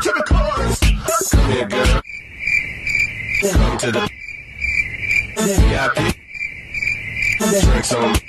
to the chorus. Come here, girl. Come to the VIP. Drinks on me.